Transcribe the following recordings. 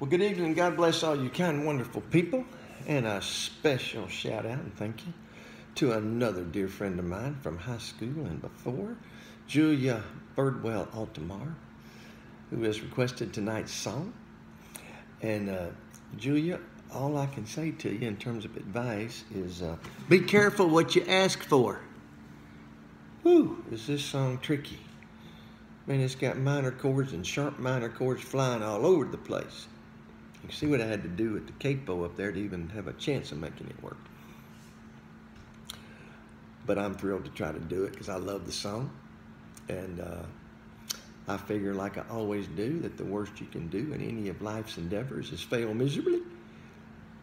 Well, good evening. God bless all you kind, wonderful people. And a special shout out and thank you to another dear friend of mine from high school and before, Julia Birdwell Altamar, who has requested tonight's song. And uh, Julia, all I can say to you in terms of advice is uh, be careful what you ask for. Whew, is this song tricky? Man, it's got minor chords and sharp minor chords flying all over the place. You see what I had to do with the capo up there to even have a chance of making it work. But I'm thrilled to try to do it because I love the song. And uh, I figure, like I always do, that the worst you can do in any of life's endeavors is fail miserably.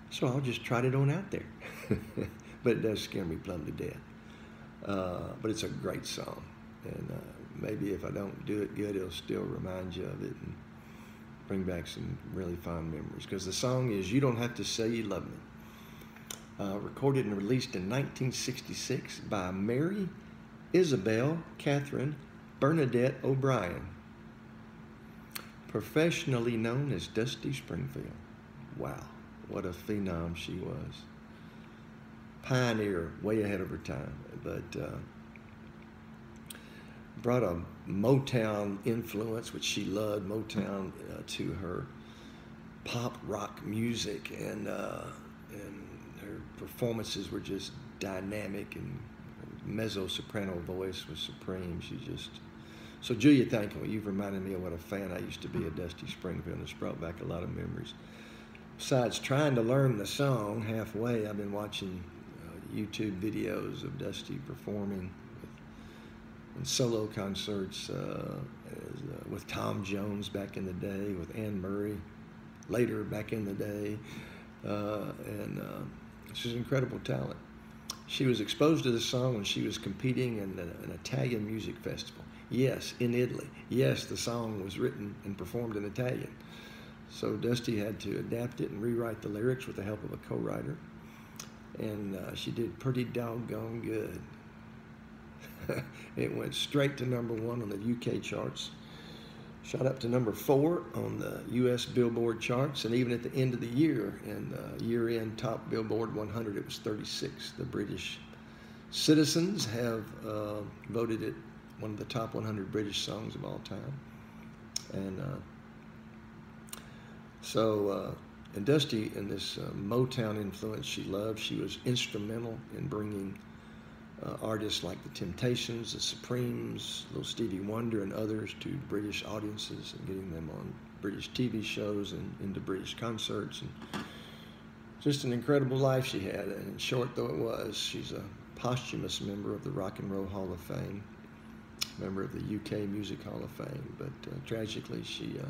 So I'll just trot it on out there. but it does scare me plumb to death. Uh, but it's a great song. And uh, maybe if I don't do it good, it'll still remind you of it. And, bring back some really fond memories because the song is You Don't Have to Say You Love Me. Uh, recorded and released in 1966 by Mary Isabel Catherine Bernadette O'Brien, professionally known as Dusty Springfield. Wow, what a phenom she was. Pioneer, way ahead of her time. But uh, brought a Motown influence, which she loved Motown, uh, to her pop rock music, and uh, and her performances were just dynamic, and mezzo soprano voice was supreme. She just so Julia, thank you. You've reminded me of what a fan I used to be of Dusty Springfield. It's brought back a lot of memories. Besides trying to learn the song halfway, I've been watching uh, YouTube videos of Dusty performing and solo concerts uh, uh, with Tom Jones back in the day, with Anne Murray later back in the day, uh, and uh, she's an incredible talent. She was exposed to this song when she was competing in an Italian music festival. Yes, in Italy. Yes, the song was written and performed in Italian. So Dusty had to adapt it and rewrite the lyrics with the help of a co-writer. And uh, she did pretty doggone good. it went straight to number one on the UK charts. Shot up to number four on the US Billboard charts, and even at the end of the year, in the year end top Billboard 100, it was 36. The British citizens have uh, voted it one of the top 100 British songs of all time. And uh, so, uh, and Dusty, in this uh, Motown influence she loved, she was instrumental in bringing uh, artists like the Temptations, the Supremes, little Stevie Wonder, and others to British audiences and getting them on British TV shows and into British concerts. And just an incredible life she had. And short though it was, she's a posthumous member of the Rock and Roll Hall of Fame, member of the UK Music Hall of Fame. But uh, tragically, she uh,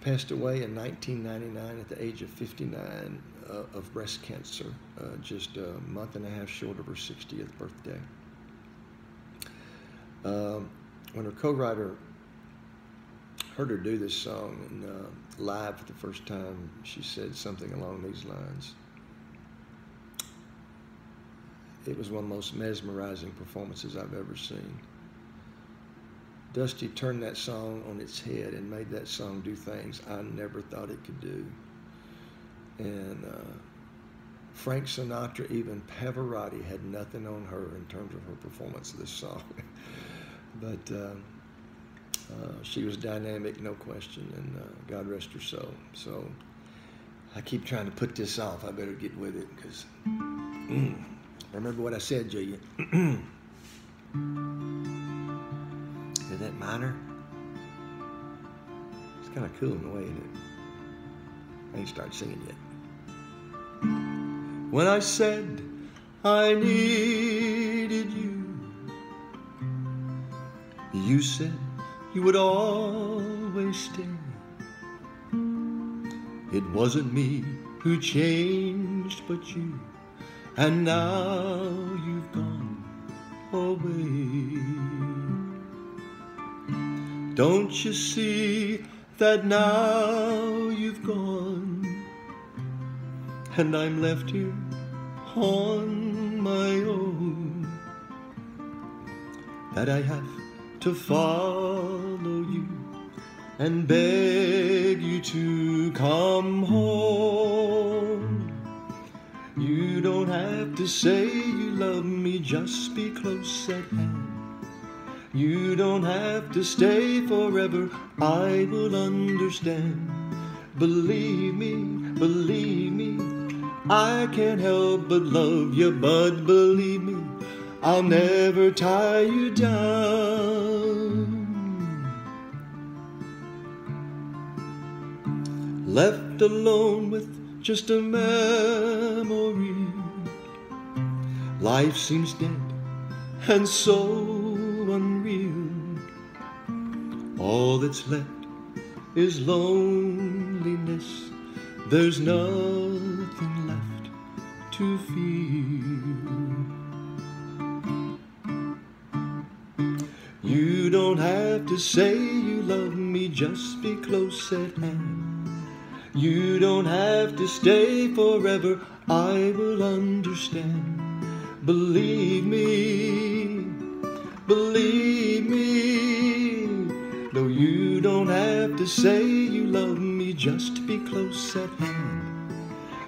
passed away in 1999 at the age of 59 uh, of breast cancer, uh, just a month and a half short of her 60th birthday. Um, when her co-writer heard her do this song and uh, live for the first time, she said something along these lines. It was one of the most mesmerizing performances I've ever seen. Dusty turned that song on its head and made that song do things I never thought it could do. And uh, Frank Sinatra, even Pavarotti had nothing on her in terms of her performance of this song. but uh, uh, she was dynamic, no question, and uh, God rest her soul. So I keep trying to put this off. I better get with it because mm, remember what I said, Julia. That minor? It's kind of cool in a way, isn't it? I ain't started singing yet. When I said I needed you, you said you would always stay. It wasn't me who changed, but you, and now you've gone away. Don't you see that now you've gone and I'm left here on my own? That I have to follow you and beg you to come home. You don't have to say you love me, just be close at hand. You don't have to stay forever, I will understand. Believe me, believe me, I can't help but love you, but believe me, I'll never tie you down. Left alone with just a memory. Life seems dead and so All that's left is loneliness. There's nothing left to feel. You don't have to say you love me, just be close at hand. You don't have to stay forever, I will understand. Believe me, to say you love me, just be close at hand.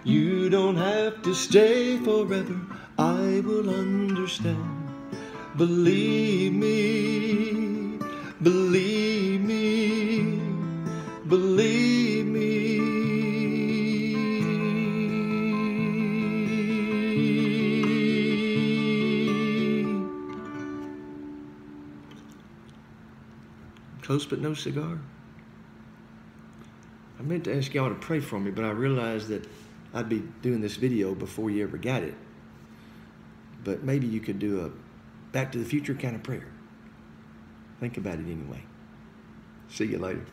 You don't have to stay forever, I will understand. Believe me, believe me, believe me. Close but no cigar. Meant to ask y'all to pray for me, but I realized that I'd be doing this video before you ever got it. But maybe you could do a Back to the Future kind of prayer. Think about it anyway. See you later.